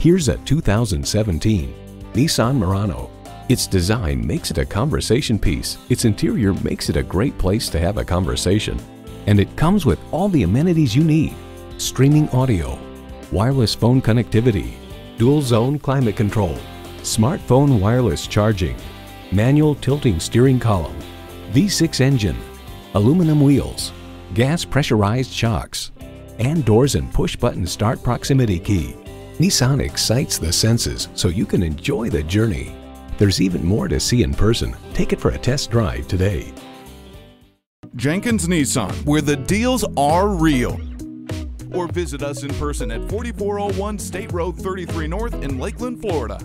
Here's a 2017 Nissan Murano. Its design makes it a conversation piece. Its interior makes it a great place to have a conversation. And it comes with all the amenities you need. Streaming audio, wireless phone connectivity, dual zone climate control, smartphone wireless charging, manual tilting steering column, V6 engine, aluminum wheels, gas pressurized shocks, and doors and push button start proximity key. Nissan excites the senses so you can enjoy the journey. There's even more to see in person. Take it for a test drive today. Jenkins Nissan, where the deals are real. Or visit us in person at 4401 State Road 33 North in Lakeland, Florida.